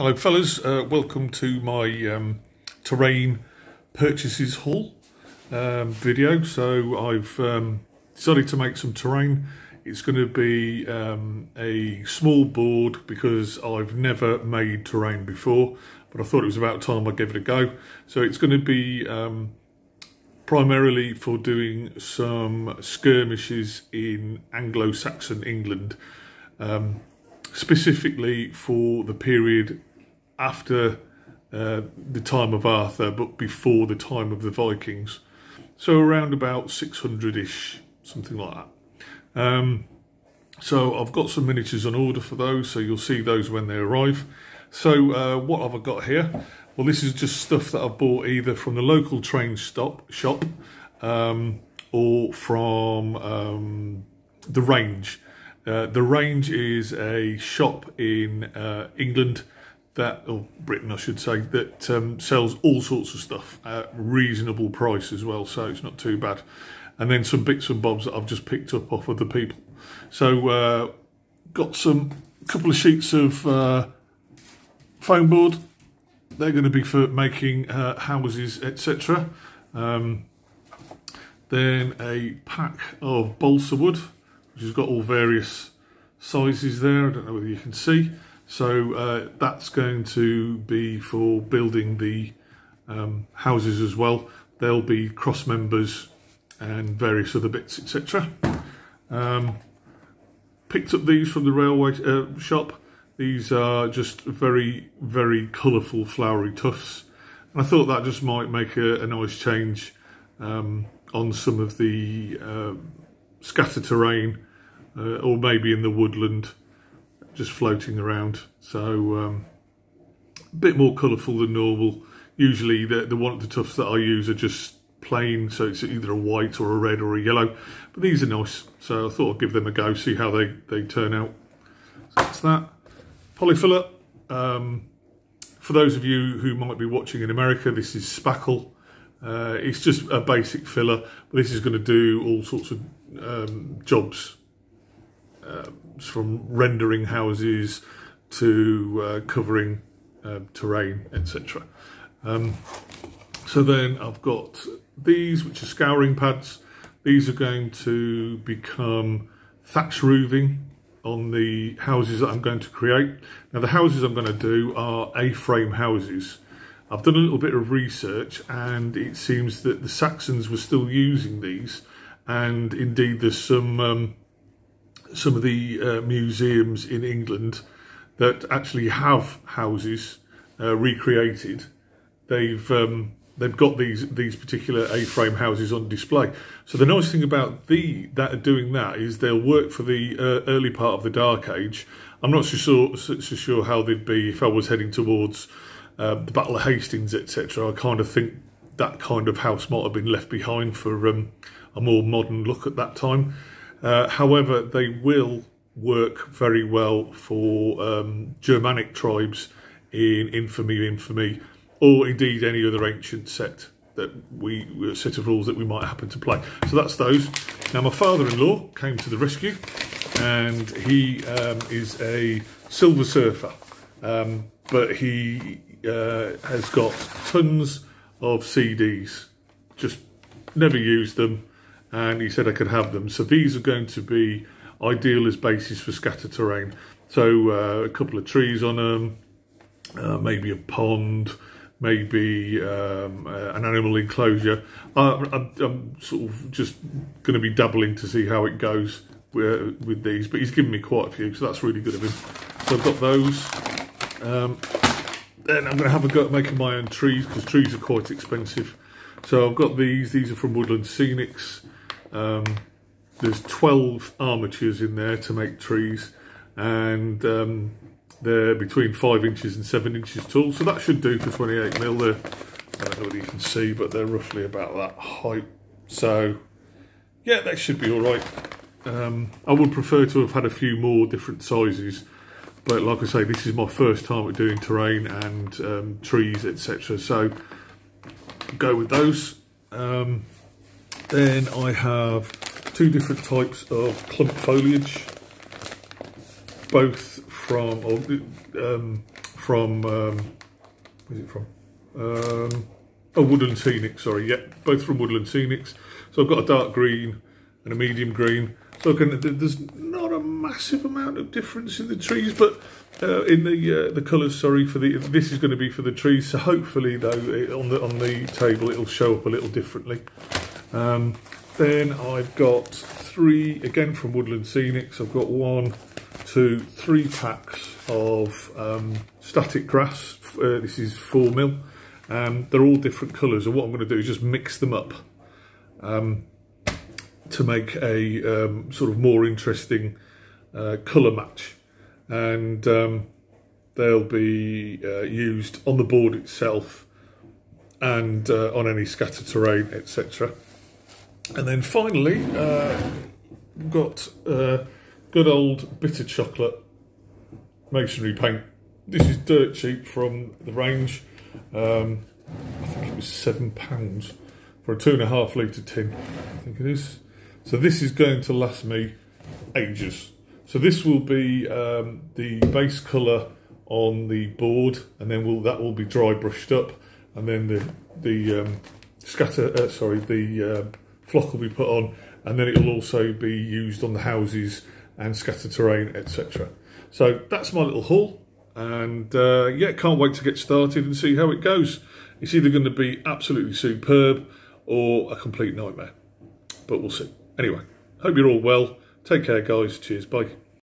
Hello fellas, uh, welcome to my um, terrain purchases haul um, video. So I've um, decided to make some terrain. It's going to be um, a small board because I've never made terrain before, but I thought it was about time I gave it a go. So it's going to be um, primarily for doing some skirmishes in Anglo-Saxon England, um, specifically for the period after uh, the time of Arthur, but before the time of the Vikings. So around about 600-ish, something like that. Um, so I've got some miniatures on order for those, so you'll see those when they arrive. So uh, what have I got here? Well, this is just stuff that I've bought either from the local train stop shop um, or from um, the Range. Uh, the Range is a shop in uh, England that, or Britain I should say, that um, sells all sorts of stuff at reasonable price as well, so it's not too bad. And then some bits and bobs that I've just picked up off other people. So uh, got some couple of sheets of uh, foam board. They're going to be for making uh, houses, etc. Um, then a pack of balsa wood, which has got all various sizes there. I don't know whether you can see. So uh, that's going to be for building the um, houses as well. There'll be cross members and various other bits, etc. Um, picked up these from the railway uh, shop. These are just very, very colourful flowery tufts. And I thought that just might make a, a nice change um, on some of the uh, scatter terrain uh, or maybe in the woodland just floating around. So um, a bit more colourful than normal. Usually the, the one the tufts that I use are just plain, so it's either a white or a red or a yellow. But these are nice, so I thought I'd give them a go, see how they, they turn out. So that's that. Polyfiller. Um, for those of you who might be watching in America, this is spackle. Uh, it's just a basic filler, this is going to do all sorts of um, jobs uh, from rendering houses to uh, covering uh, terrain, etc. Um, so then I've got these, which are scouring pads. These are going to become thatch roofing on the houses that I'm going to create. Now the houses I'm going to do are A-frame houses. I've done a little bit of research and it seems that the Saxons were still using these and indeed there's some um, some of the uh, museums in England that actually have houses uh, recreated. They've um, they've got these these particular A-frame houses on display. So the nice thing about the that are doing that is they'll work for the uh, early part of the Dark Age. I'm not so sure so, so sure how they'd be if I was heading towards uh, the Battle of Hastings, etc. I kind of think that kind of house might have been left behind for um, a more modern look at that time. Uh, however, they will work very well for um, Germanic tribes in infamy, infamy, or indeed any other ancient set that we set of rules that we might happen to play. So that's those. Now my father-in-law came to the rescue, and he um, is a silver surfer, um, but he uh, has got tons of CDs, just never used them and he said I could have them. So these are going to be ideal as bases for scatter terrain. So uh, a couple of trees on them, uh, maybe a pond, maybe um, uh, an animal enclosure. I'm, I'm, sort of just going to be dabbling to see how it goes with, with, these, but he's given me quite a few, so that's really good of him. So I've got those. Um, then I'm going to have a go at making my own trees because trees are quite expensive. So I've got these. These are from Woodland Scenics. Um, there's 12 armatures in there to make trees and um, they're between 5 inches and 7 inches tall so that should do for 28 mil there. I don't know whether you can see but they're roughly about that height so yeah that should be alright um, I would prefer to have had a few more different sizes but like I say this is my first time at doing terrain and um, trees etc so go with those. Um, then I have two different types of clump foliage, both from um, from, um, where's it from? Um, oh, Woodland Scenic, sorry, yeah, both from Woodland Scenics. So I've got a dark green and a medium green. So can, there's not a massive amount of difference in the trees, but uh, in the uh, the colours. Sorry for the. This is going to be for the trees. So hopefully, though, it, on the on the table, it'll show up a little differently. Um, then I've got three again from Woodland Scenics. I've got one, two, three packs of um, static grass. Uh, this is four mil. Um, they're all different colours, and what I'm going to do is just mix them up. Um, to make a um, sort of more interesting uh, colour match. And um, they'll be uh, used on the board itself and uh, on any scatter terrain, etc. And then finally, uh, got uh, good old bitter chocolate masonry paint. This is dirt cheap from the range. Um, I think it was seven pounds for a two and a half litre tin. I think it is. So this is going to last me ages. So this will be um, the base colour on the board and then we'll, that will be dry brushed up and then the, the um, scatter, uh, sorry, the uh, flock will be put on and then it will also be used on the houses and scatter terrain, etc. So that's my little haul and uh, yeah, can't wait to get started and see how it goes. It's either going to be absolutely superb or a complete nightmare, but we'll see. Anyway, hope you're all well. Take care, guys. Cheers. Bye.